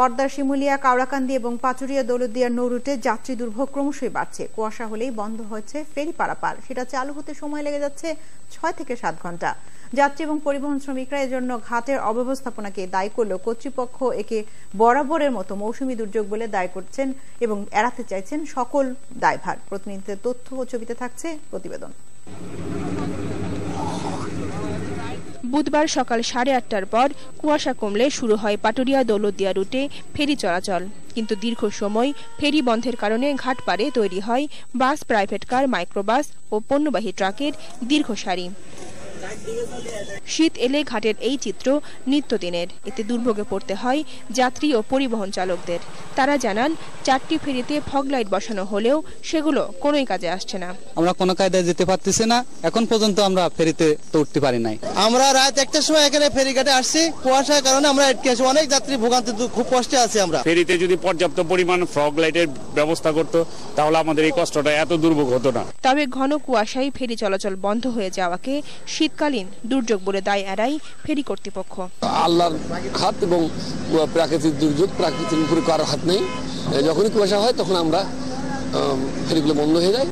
পর্দার শিমুলিয়া, কাওড়াকান্দি এবং পাচুরিয়া দৌলতদিয়ার নৌ রুটে যাত্রী দুর্ভোগ ক্রমশই বাড়ছে। কুয়াশা হলেই বন্ধ হয়েছে ফেরি পারাপার। সেটা চালু হতে সময় লেগে যাচ্ছে ছয় থেকে সাত ঘণ্টা। যাত্রী এবং পরিবহন শ্রমিকরা এজন্য ঘাটের অব্যবস্থাপনাকে দায়ী করলেও কর্তৃপক্ষ একে বরাবরের মতো মৌসুমী দুর্যোগ বলে দায় করছেন এবং এড়াতে চাইছেন সকল দায়ভার। প্রতিনিধিদের তথ্য ও ছবিতে থাকছে প্রতিবেদন। বুধবার সকাল সাড়ে আটটার পর কুয়াশা কমলে শুরু হয় পাটুরিয়া দৌলতদিয়া রুটে ফেরি চলাচল। কিন্তু দীর্ঘ সময় ফেরি বন্ধের কারণে ঘাট পারে তৈরি হয় বাস, প্রাইভেট কার, মাইক্রোবাস ও পণ্যবাহী ট্রাকের দীর্ঘ সারি। শীত এলে ঘাটের এই চিত্র নিত্যদিনের। এতে দুর্ভোগে পড়তে হয় যাত্রী ও পরিবহন চালকদের। তারা জানান চারটি ফেরিতে ফগ লাইট বসানো হলেও সেগুলো কোনোই কাজে আসছে না। আমরা কোনো কায়দায় যেতে পারতেছি না। এখন পর্যন্ত আমরা ফেরিতে তো উঠতে পারি নাই। আমরা রাত একটার সময় এখানে ফেরিঘাটে আসছি। কুয়াশার কারণে আমরা আটকে আছি। অনেক যাত্রী ভোগান্তি খুব কষ্টে আছি আমরা। ফেরিতে যদি পর্যাপ্ত পরিমাণ ফগ লাইটের ব্যবস্থা করত তাহলে আমাদের এই কষ্টটা এত দুর্ভোগ হতো না। তবে ঘন কুয়াশায় ফেরি চলাচল বন্ধ হয়ে যাওয়াকে শীতকালীন দুর্যোগ বলে দায় এড়াই ফেরি কর্তৃপক্ষ। আল্লাহর হাত এবং প্রাকৃতিক দুর্যোগ প্রাকৃতিক উপরে কারোর হাত নেই। যখনই কুয়াশা হয় তখন আমরা আম, ফেরিগুলো বন্ধ হয়ে যায়।